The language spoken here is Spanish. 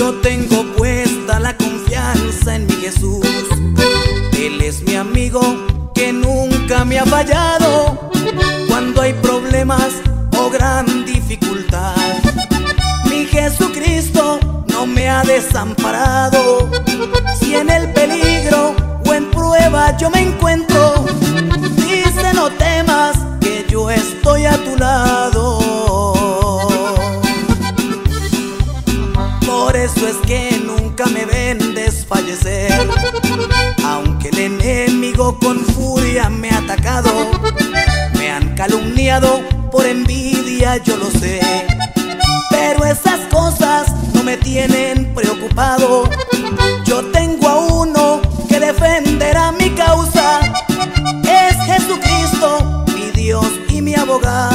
Yo tengo puesta la confianza en mi Jesús. Él es mi amigo que nunca me ha fallado cuando hay problemas o gran dificultad. Mi Jesucristo no me ha desamparado. Si en el peligro o en prueba yo me encuentro, Por eso es que nunca me ven desfallecer. Aunque el enemigo con furia me ha atacado, me han calumniado por envidia, yo lo sé. Pero esas cosas no me tienen preocupado. Yo tengo a uno que defenderá mi causa. Es Jesucristo, mi Dios y mi abogado.